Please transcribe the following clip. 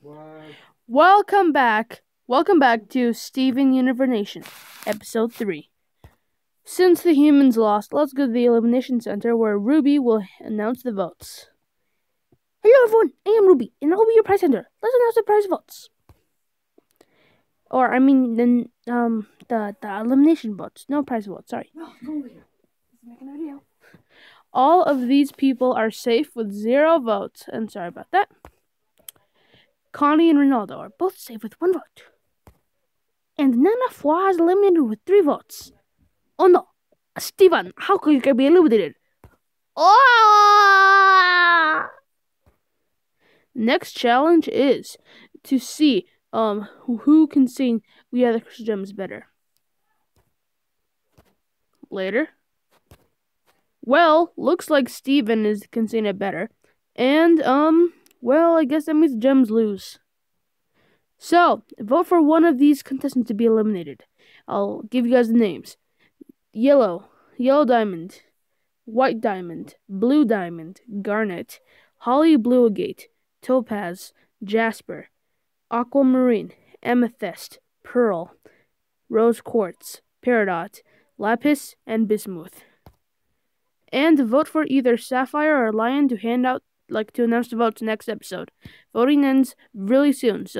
What? Welcome back. Welcome back to Steven Universe Nation, Episode 3. Since the humans lost, let's go to the Elimination Center where Ruby will announce the votes. Hello everyone, I am Ruby, and I'll be your prize hunter. Let's announce the prize votes. Or, I mean, the, um, the, the elimination votes. No prize votes, sorry. No, go over here. Let's make a video. All of these people are safe with zero votes. And sorry about that. Connie and Ronaldo are both safe with one vote. And Nana Foy is eliminated with three votes. Oh no! Steven, how could you be eliminated? Oh! Next challenge is to see um who can sing We Are the Crystal Gems better. Later. Well, looks like Steven is can sing it better. And um well, I guess that means Gems lose. So, vote for one of these contestants to be eliminated. I'll give you guys the names. Yellow, Yellow Diamond, White Diamond, Blue Diamond, Garnet, Holly Blue Agate, Topaz, Jasper, Aquamarine, Amethyst, Pearl, Rose Quartz, Peridot, Lapis, and Bismuth. And vote for either Sapphire or Lion to hand out, like to announce the votes next episode. Voting ends really soon, so.